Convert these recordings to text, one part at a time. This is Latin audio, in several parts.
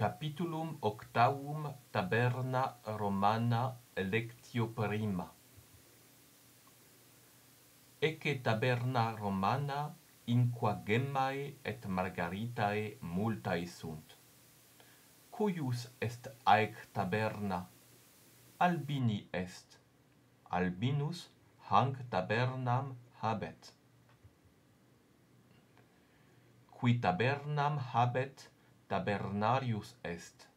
Capitulum octavum Taberna Romana Electio prima. Ecce Taberna Romana in qua gemmae et margaritae multae sunt. Cuius est aec taberna? Albini est. Albinus hanc tabernam habet. Qui tabernam habet, tabernarius est.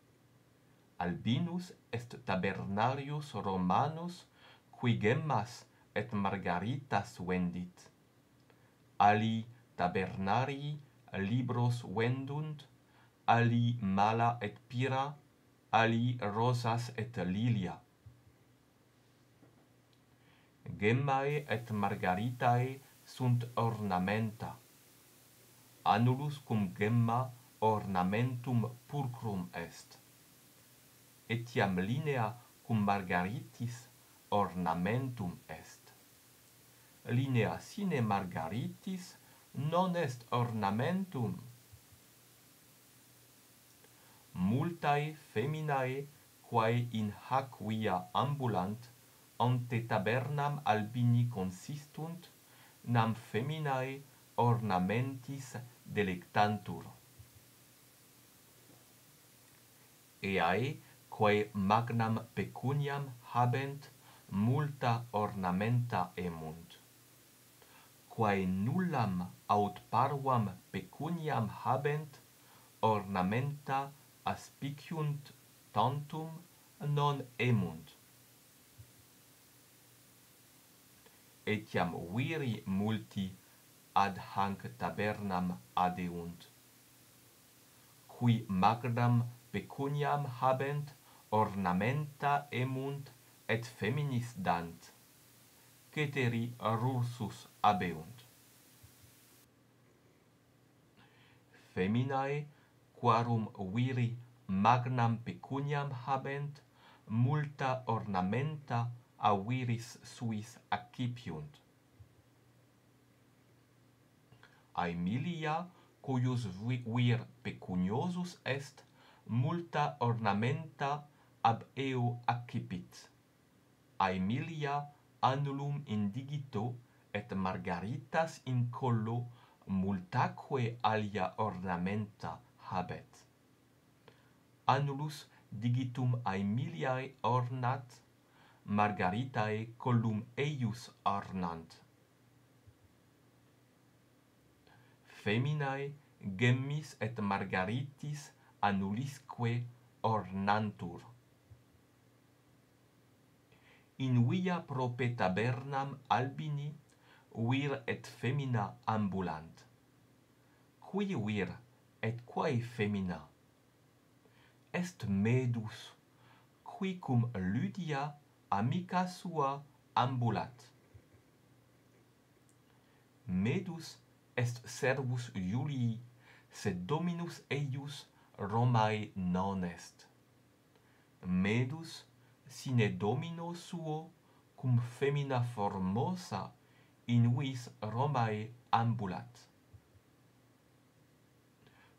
Albinus est tabernarius Romanus, qui gemmas et margaritas vendit. Ali tabernarii libros vendunt, ali mala et pira, ali rosas et lilia. Gemmae et margaritae sunt ornamenta. Annulus cum gemma ornamentum pulcrum est. Etiam linea cum margaritis ornamentum est. Linea sine margaritis non est ornamentum. Multae feminae quae in hac via ambulant ante tabernam albini consistunt nam feminae ornamentis delectantur. eae, quae magnam pecuniam habent, multa ornamenta emunt. Quae nullam aut parvam pecuniam habent, ornamenta aspiciunt tantum non emunt. Etiam viri multi ad hanc tabernam adeunt, qui magnam pecuniam habent, ornamenta emunt, et feminis dant, ceteri rursus abeunt. Feminae, quarum viri magnam pecuniam habent, multa ornamenta a viris suis accipiunt. Aemilia, cuius vir pecuniosus est, multa ornamenta ab eo accipit. Aemilia annulum indigito et margaritas in collo multaque alia ornamenta habet. Annulus digitum Aemiliae ornat, Margaritae collum eius ornant. Feminae gemmis et margaritis annulisque ornantur. In via prope tabernam albini, vir et femina ambulant. Qui vir et quae femina? Est medus, qui cum Lydia amica sua ambulat. Medus est servus Julii, sed dominus eius Romae non est. Medus sine domino suo cum femina formosa inuis Romae ambulat.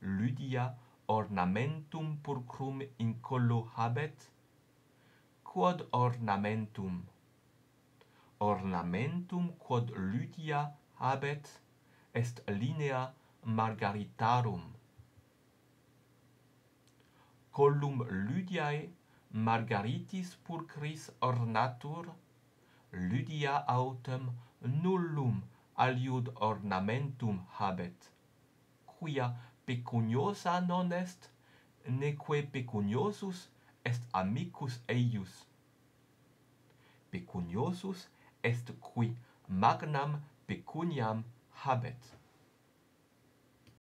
Lydia ornamentum purcrum incollo habet, quod ornamentum ornamentum quod Lydia habet est linea margaritarum collum Lydiae margaritis pulchris ornatur, Lydia autem nullum aliud ornamentum habet, quia pecuniosa non est, neque pecuniosus est amicus eius. Pecuniosus est qui magnam pecuniam habet.